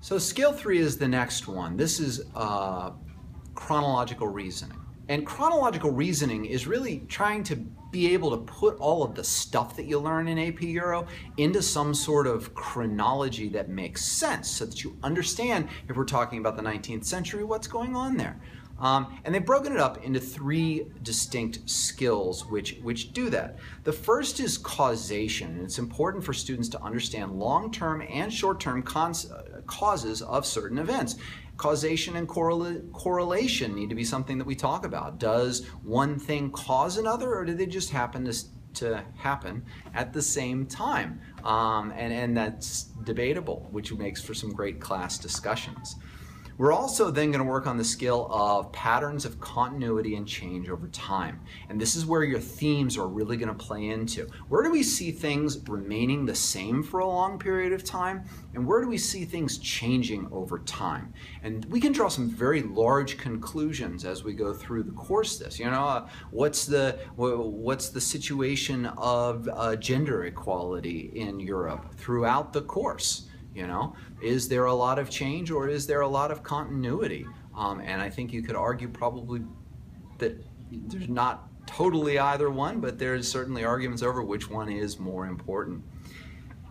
So skill three is the next one. This is uh, chronological reasoning. And chronological reasoning is really trying to be able to put all of the stuff that you learn in AP Euro into some sort of chronology that makes sense so that you understand, if we're talking about the 19th century, what's going on there. Um, and they've broken it up into three distinct skills which, which do that. The first is causation. And it's important for students to understand long-term and short-term causes of certain events. Causation and correla correlation need to be something that we talk about. Does one thing cause another or do they just happen to to happen at the same time. Um, and, and that's debatable, which makes for some great class discussions. We're also then going to work on the skill of patterns of continuity and change over time. And this is where your themes are really going to play into. Where do we see things remaining the same for a long period of time? And where do we see things changing over time? And we can draw some very large conclusions as we go through the course this. You know, uh, what's the what's the situation of uh, gender equality in Europe throughout the course? You know, is there a lot of change or is there a lot of continuity? Um, and I think you could argue probably that there's not totally either one, but there's certainly arguments over which one is more important.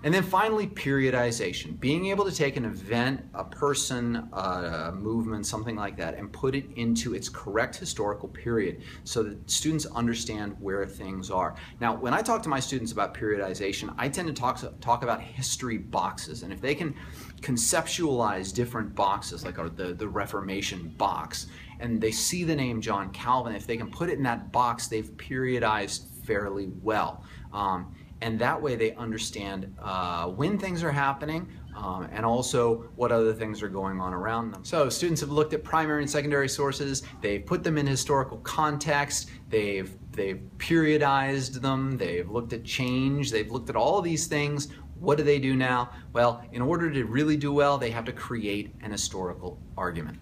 And then finally, periodization. Being able to take an event, a person, a movement, something like that, and put it into its correct historical period so that students understand where things are. Now, when I talk to my students about periodization, I tend to talk, talk about history boxes. And if they can conceptualize different boxes, like the, the Reformation box, and they see the name John Calvin, if they can put it in that box, they've periodized fairly well. Um, and that way they understand uh, when things are happening um, and also what other things are going on around them. So students have looked at primary and secondary sources, they've put them in historical context, they've, they've periodized them, they've looked at change, they've looked at all these things. What do they do now? Well, in order to really do well, they have to create an historical argument.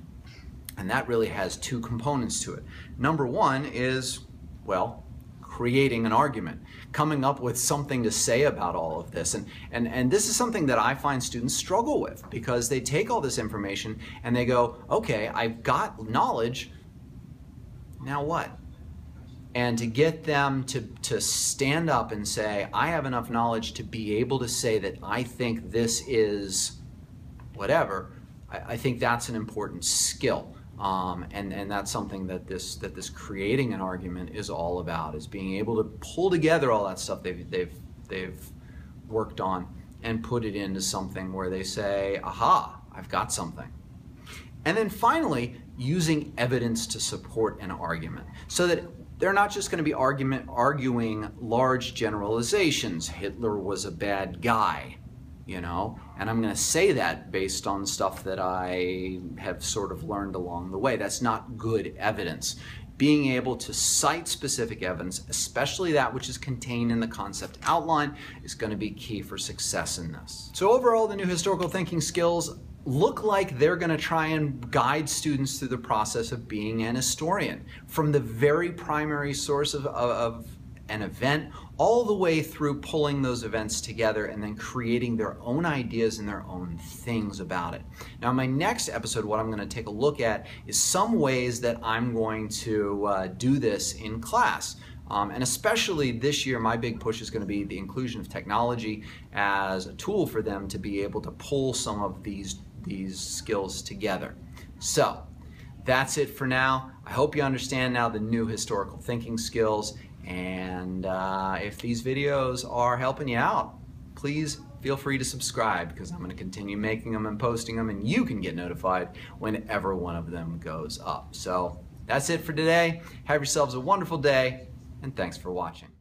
And that really has two components to it. Number one is, well, creating an argument, coming up with something to say about all of this. And, and, and this is something that I find students struggle with because they take all this information and they go, okay, I've got knowledge, now what? And to get them to, to stand up and say, I have enough knowledge to be able to say that I think this is whatever, I, I think that's an important skill. Um, and, and that's something that this, that this creating an argument is all about, is being able to pull together all that stuff they've, they've, they've worked on and put it into something where they say, aha, I've got something. And then finally, using evidence to support an argument so that they're not just going to be argument, arguing large generalizations. Hitler was a bad guy you know? And i'm going to say that based on stuff that i have sort of learned along the way. That's not good evidence. Being able to cite specific evidence especially that which is contained in the concept outline is going to be key for success in this. So overall the new historical thinking skills look like they're going to try and guide students through the process of being an historian. From the very primary source of, of, an event all the way through pulling those events together and then creating their own ideas and their own things about it. Now, in my next episode, what I'm going to take a look at is some ways that I'm going to uh, do this in class. Um, and especially this year, my big push is going to be the inclusion of technology as a tool for them to be able to pull some of these, these skills together. So, that's it for now. I hope you understand now the new historical thinking skills and uh, if these videos are helping you out, please feel free to subscribe because I'm going to continue making them and posting them and you can get notified whenever one of them goes up. So that's it for today. Have yourselves a wonderful day and thanks for watching.